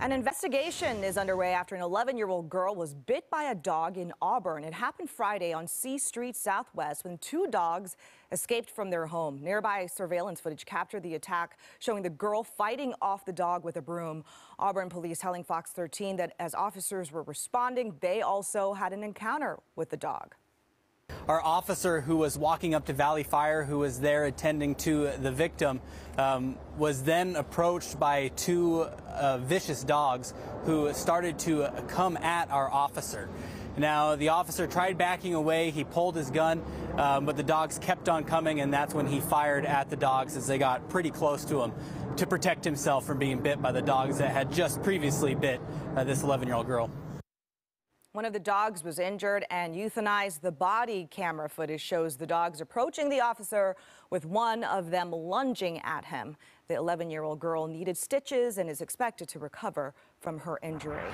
An investigation is underway after an 11-year-old girl was bit by a dog in Auburn. It happened Friday on C Street Southwest when two dogs escaped from their home. Nearby surveillance footage captured the attack, showing the girl fighting off the dog with a broom. Auburn police telling Fox 13 that as officers were responding, they also had an encounter with the dog. Our officer who was walking up to Valley Fire, who was there attending to the victim, um, was then approached by two uh, vicious dogs who started to come at our officer. Now, the officer tried backing away. He pulled his gun, um, but the dogs kept on coming, and that's when he fired at the dogs as they got pretty close to him to protect himself from being bit by the dogs that had just previously bit uh, this 11 year old girl. One of the dogs was injured and euthanized. The body camera footage shows the dogs approaching the officer with one of them lunging at him. The 11 year old girl needed stitches and is expected to recover from her injury.